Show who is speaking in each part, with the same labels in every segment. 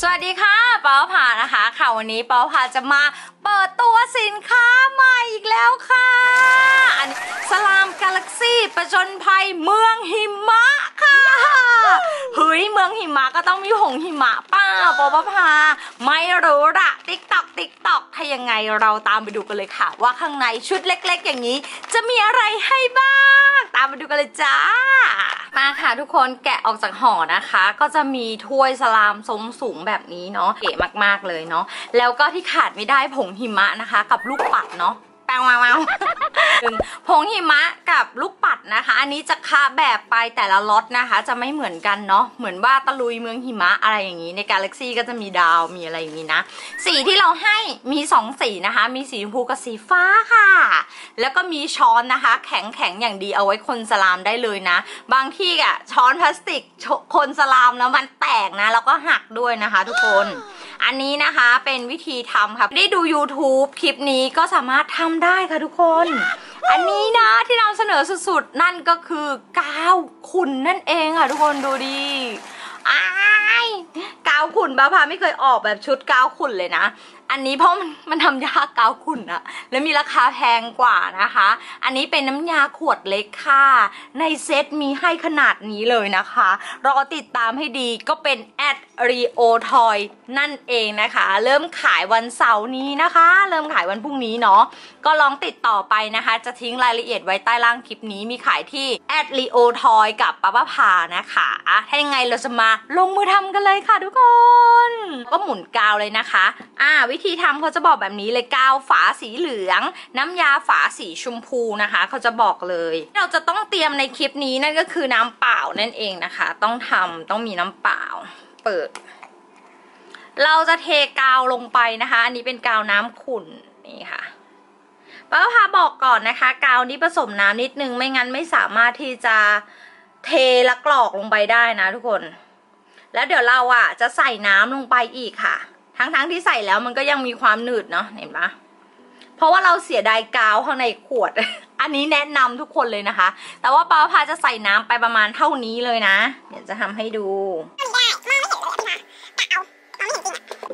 Speaker 1: สวัสดีค่ะเปาผานะคะค่ะวันนี้เปาผาจะมาเปิดตัวสินค้าใหม่อีกแล้วค่ะ อันสลามกาแล็กซี่ประจนภัยเมืองหิมะค่ะ เฮ้ยเมืองหิมะก็ต้องมีหงหิมะป้าปอปพา ไม่รู้ละติ๊กตอกติ๊กตอกถ้ายังไงเราตามไปดูกันเลยค่ะ ว่าข้างในชุดเล็ก ๆ อย่างนี้ จะมีอะไรให้บ้าง ตามไปดูกันเลยจ้า มาค่ะทุกคนแกะออกจากห่อนะคะ ก็จะมีถ้วยสลามทรงสูงแบบนี้เนาะเก๋มากๆเลยเนาะแล้วก็ที่ขาดไม่ได้ผงหิมะนะคะ กับลูกปัดเนาะ แปงวาผงหิมะกับลูกปัดนะคะ อันนี้จะคะแบบไปแต่ละล็อตนะคะ จะไม่เหมือนกันเนาะเหมือนว่าตะลุยเมืองหิมะอะไรอย่างนี้ในกาแล็กซี่ก็จะมีดาวมีอะไรอย่างนี้นะ สีที่เราให้มีสองสีนะคะ มีสีชมพูกับสีฟ้าค่ะ แล้วก็มีช้อนนะคะ แข็งแข็งอย่างดีเอาไว้คนสลามได้เลยนะ บางที่อะช้อนพลาสติกคนสลามแล้วมันแตกนะ แล้วก็หักด้วยนะคะ ทุกคน อันนี้นะคะเป็นวิธีทำค่ะได้ดู YouTube คลิปนี้ก็สามารถทำได้ค่ะทุกคน อันนี้นะที่นำเสนอสุดๆ นั่นก็คือกาวขุนนั่นเองค่ะทุกคนดูดีอ้ายกาวขุนบ้าพาไม่เคยออกแบบชุดกาวขุนเลยนะ อันนี้เพราะมันมันทำยากาวขุ่นอะแล้วมีราคาแพงกว่านะคะ อันนี้เป็นน้ำยาขวดเล็กค่ะ ในเซตมีให้ขนาดนี้เลยนะคะรอติดตามให้ดีก็เป็นแอดรีโอทอยนั่นเองนะคะ เริ่มขายวันเสาร์นี้นะคะ เริ่มขายวันพรุ่งนี้เนาะก็ลองติดต่อไปนะคะ จะทิ้งรายละเอียดไว้ใต้ล่างคลิปนี้มีขายที่แอดรีโอทอยกับป้าป้าพานะคะถ้ายังไงเราจะมาลงมือทำกันเลยค่ะทุกคน ก็หมุนกาวเลยนะคะ อ่าวิธีทำเขาจะบอกแบบนี้เลยกาวฝาสีเหลือง น้ำยาฝาสีชมพูนะคะเขาจะบอกเลย เราจะต้องเตรียมในคลิปนี้นั่นก็คือน้ำเปล่านั่นเองนะคะ ต้องทำต้องมีน้ำเปล่า เปิด เราจะเทกาวลงไปนะคะ อันนี้เป็นกาวน้ำขุ่นนี่ค่ะป้าพาบอกก่อนนะคะ กาวนี้ผสมน้ำนิดนึงไม่งั้นไม่สามารถที่จะเทและกรอกลงไปได้นะทุกคน แล้วเดี๋ยวเราอะจะใส่น้ำลงไปอีกค่ะ ทั้งๆทที่ใส่แล้วมันก็ยังมีความหนืดเนาะเห็นปะเพราะว่าเราเสียดายกาวข้างในขวด อันนี้แนะนำทุกคนเลยนะคะ แต่ว่าป้าพาจะใส่น้ำไปประมาณเท่านี้เลยนะ เดี๋ยวจะทำให้ดู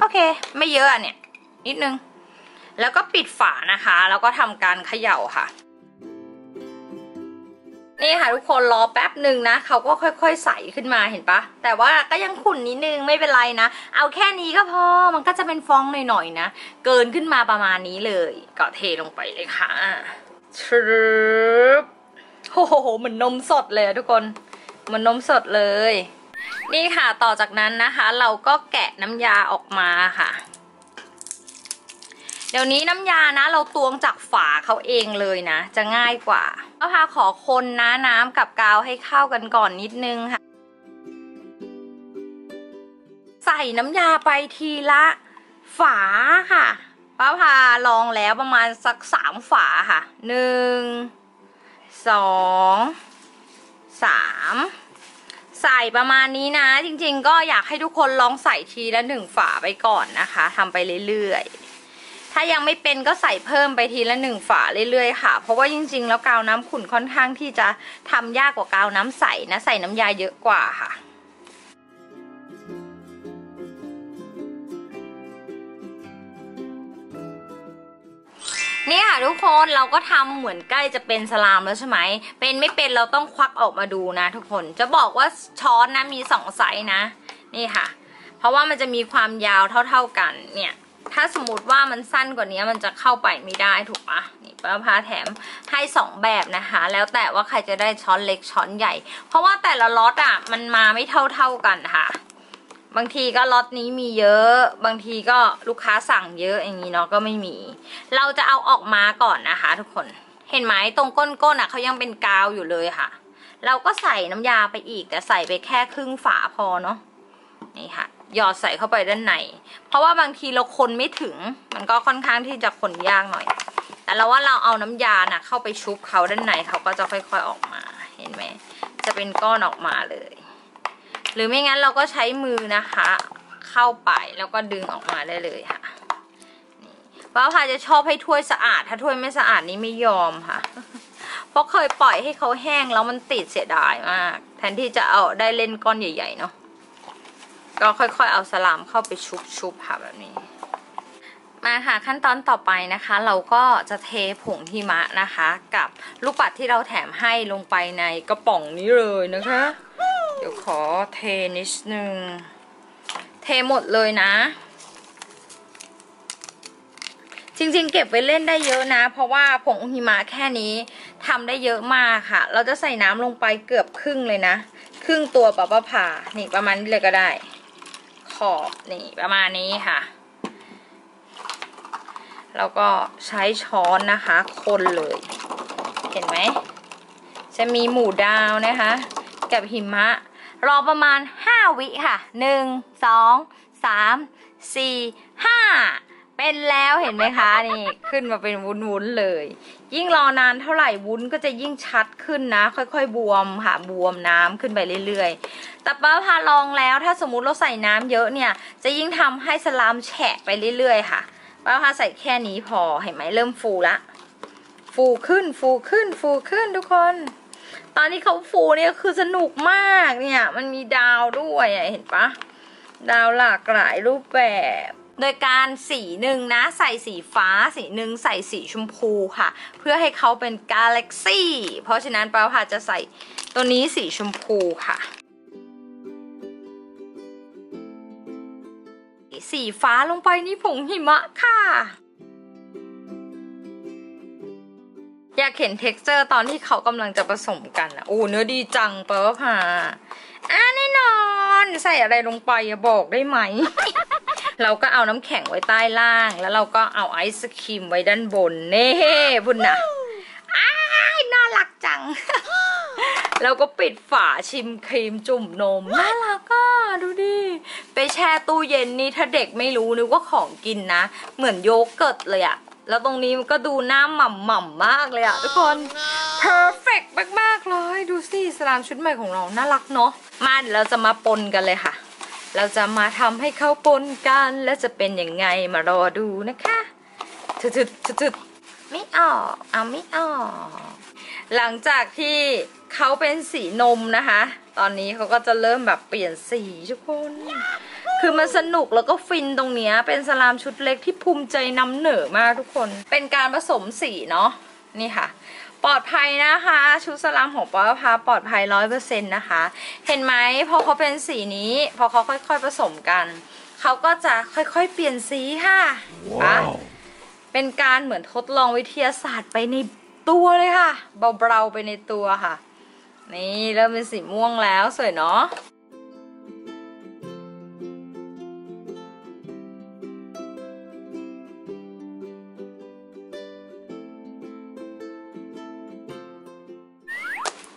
Speaker 1: โอเค ไม่เยอะอะเนี่ย นิดนึง แล้วก็ปิดฝานะคะ แล้วก็ทำการเขย่าค่ะ นี่ค่ะทุกคนรอแป๊บหนึ่งนะเขาก็ค่อย ๆ ใสขึ้นมาเห็นปะแต่ว่าก็ยังขุ่นนิดนึงไม่เป็นไรนะ เอาแค่นี้ก็พอมันก็จะเป็นฟองหน่อยๆนะ เกินขึ้นมาประมาณนี้เลย ก็เทลงไปเลยค่ะชรบโอ้โหเหมือนนมสดเลยทุกคนเหมือนนมสดเลย นี่ค่ะต่อจากนั้นนะคะ เราก็แกะน้ำยาออกมาค่ะ เดี๋ยวนี้น้ำยานะ เราตวงจากฝาเขาเองเลยนะ จะง่ายกว่าก็พาขอคนนะน้ำกับกาวให้เข้ากันก่อนนิดนึงค่ะ ใส่น้ำยาไปทีละฝาค่ะป้าพาลองแล้วประมาณสักสามฝาค่ะหนึ่งสองสามใส่ประมาณนี้นะ จริงๆ ก็อยากให้ทุกคนลองใส่ทีละหนึ่งฝาไปก่อนนะคะทำไปเรื่อยๆ ถ้ายังไม่เป็นก็ใส่เพิ่มไปทีละหนึ่งฝาเรื่อยๆค่ะ เพราะว่าจริงๆ แล้วกาวน้ำขุ่นค่อนข้างที่จะทำยากกว่ากาวน้ำใสนะใส่น้ำยาเยอะกว่าค่ะนี่ค่ะทุกคนเราก็ทำเหมือนใกล้จะเป็นสลามแล้วใช่ไหม เป็นไม่เป็นเราต้องควักออกมาดูนะ ทุกคน จะบอกว่าช้อนนะมีสองไซส์นะ นี่ค่ะ เพราะว่ามันจะมีความยาวเท่า ๆกันเนี่ย ถ้าสมมติว่ามันสั้นกว่านี้มันจะเข้าไปไม่ได้ถูกปะนี่ป้าพาแถมให้สองแบบนะคะ แล้วแต่ว่าใครจะได้ช้อนเล็กช้อนใหญ่ เพราะว่าแต่ละล็อตอะมันมาไม่เท่าๆกันค่ะ บางทีก็ล็อตนี้มีเยอะ บางทีก็ลูกค้าสั่งเยอะอย่างนี้เนาะก็ไม่มี เราจะเอาออกมาก่อนนะคะ ทุกคนเห็นไหมตรงก้นๆอะเขายังเป็นกาวอยู่เลยค่ะ เราก็ใส่น้ำยาไปอีกแต่ใส่ไปแค่ครึ่งฝาพอเนาะนี่ค่ะ หยอดใส่เข้าไปด้านใน เพราะว่าบางทีเราคนไม่ถึง มันก็ค่อนข้างที่จะคนยากหน่อย แต่เราว่าเราเอาน้ำยาน่ะเข้าไปชุบเขาด้านในเขาก็จะค่อยๆออกมา เห็นไหม จะเป็นก้อนออกมาเลย หรือไม่งั้นเราก็ใช้มือนะคะ เข้าไปแล้วก็ดึงออกมาได้เลยค่ะป้าพาจะชอบให้ถ้วยสะอาด ถ้าถ้วยไม่สะอาดนี่ไม่ยอมค่ะ เพราะเคยปล่อยให้เขาแห้งแล้วมันติดเสียดายมาก แทนที่จะเอาได้เล่นก้อนใหญ่ๆเนาะ ก็ค่อยๆเอาสลามเข้าไปชุบๆค่ะแบบนี้ มาค่ะขั้นตอนต่อไปนะคะ เราก็จะเทผงหิมะนะคะ กับลูกปัดที่เราแถมให้ลงไปในกระป๋องนี้เลยนะคะ เดี๋ยวขอเทนิดนึง เทหมดเลยนะจริงๆ เก็บไว้เล่นได้เยอะนะ เพราะว่าผงหิมะแค่นี้ทำได้เยอะมากค่ะ เราจะใส่น้ำลงไปเกือบครึ่งเลยนะ ครึ่งตัวปะปะผ่านี่ประมาณนี้เลยก็ได้ ขอบนี่ประมาณนี้ค่ะ แล้วก็ใช้ช้อนนะคะ คนเลย เห็นไหม จะมีหมูดาวนะคะ กับหิมะ รอประมาณ 5 วิค่ะ 1 2 3 4 5 เป็นแล้วเห็นไหมคะ นี่ขึ้นมาเป็นวุ้นๆเลย ยิ่งรอนานเท่าไหร่วุ้นก็จะยิ่งชัดขึ้นนะ ค่อยๆ บวมค่ะ บวมน้ำขึ้นไปเรื่อยๆ แต่ป้าพาลองแล้วถ้าสมมุติเราใส่น้ำเยอะเนี่ย จะยิ่งทำให้สลามแฉะไปเรื่อยๆค่ะป้าพาใส่แค่นี้พอเห็นไหมเริ่มฟูละ ฟูขึ้นฟูขึ้นฟูขึ้นทุกคน ตอนที่เขาฟูเนี่ยคือสนุกมากเนี่ย มันมีดาวด้วยเห็นปะดาวหลากหลายรูปแบบ โดยการสีหนึ่งนะ ใส่สีฟ้า สีหนึ่งใส่สีชมพูค่ะ เพื่อให้เขาเป็นกาแล็กซี่ เพราะฉะนั้นป้าพาจะใส่ตัวนี้สีชมพูค่ะ สีฟ้าลงไปนี่ผงหิมะค่ะ อยากเห็น t e x t อร์ตอนที่เขากำลังจะผสมกันอะโอ้เนื้อดีจังเปล่าค่ะอะแน่นอน ใส่อะไรลงไปอะบอกได้ไหม เราก็เอาน้ำแข็งไว้ใต้ล่าง แล้วเราก็เอาไอศครีมไว้ด้านบน เน่บุญนะอ้ายน่ารักจัง แล้วก็ปิดฝาชิมครีมจุ่มนมน่ารักอะ ดูดิ ไปแช่ตู้เย็นนี่ถ้าเด็กไม่รู้นึกว่าของกินนะ เหมือนโยเกิร์ตเลยอะแล้วตรงนี้มันก็ดูหน้าหม่ำหม่ำมากเลยอะทุกคน perfect มากๆเลย ดูสิสลามชุดใหม่ของเรา น่ารักเนาะ มาเดี๋ยวเราจะมาปนกันเลยค่ะ เราจะมาทำให้เขาปนกัน และจะเป็นยังไงมารอดูนะคะทึดๆทึดๆไม่ออก เอาไม่ออก หลังจากที่ เขาเป็นสีนมนะคะ ตอนนี้เขาก็จะเริ่มแบบเปลี่ยนสีทุกคน คือมันสนุกแล้วก็ฟินตรงเนี้ยเป็นสลามชุดเล็กที่ภูมิใจนำเหนอมากทุกคน เป็นการผสมสีเนาะ นี่ค่ะ ปลอดภัยนะคะ ชุดสลามของปอพาปลอดภัยร้อยเปอร์เซ็นต์นะคะ เห็นไหมพอเขาเป็นสีนี้ พอเขาค่อยๆผสมกัน เขาก็จะค่อยๆเปลี่ยนสีค่ะอะเป็นการเหมือนทดลองวิทยาศาสตร์ไปในตัวเลยค่ะ เบาๆไปในตัวค่ะ นี่เริ่มเป็นสีม่วงแล้วสวยเนาะ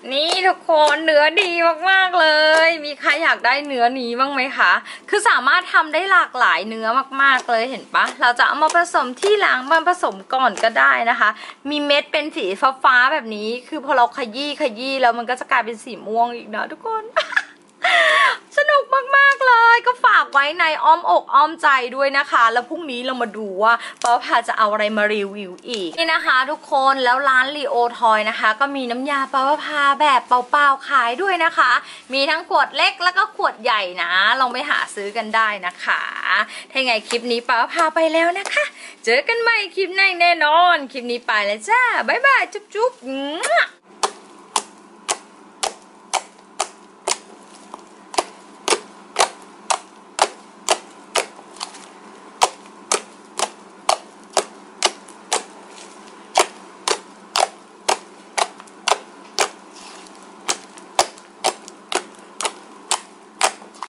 Speaker 1: นี่ทุกคนเนื้อดีมากๆเลย มีใครอยากได้เนื้อนี้บ้างไหมคะ คือสามารถทำได้หลากหลายเนื้อมากๆเลยเห็นปะเราจะเอามาผสมที่หลังมาผสมก่อนก็ได้นะคะ มีเม็ดเป็นสีฟ้าๆแบบนี้ คือพอเราขยี้ขยี้แล้วมันก็จะกลายเป็นสีม่วงอีกนะทุกคน มากๆเลย ก็ฝากไว้ในอ้อมอกอ้อมใจด้วยนะคะ แล้วพรุ่งนี้เรามาดูว่าป้าพาจะเอาอะไรมารีวิวอีกนี่นะคะทุกคนแล้วร้านลีโอทอยนะคะ ก็มีน้ำยาป้าพาแบบเปล่าๆขายด้วยนะคะ มีทั้งขวดเล็กแล้วก็ขวดใหญ่นะ ลองไปหาซื้อกันได้นะคะถ้าไงคลิปนี้ป้าพาไปแล้วนะคะ เจอกันใหม่คลิปหน้าแน่นอน คลิปนี้ไปแล้วจ้า บ๊ายบาย จุ๊บๆ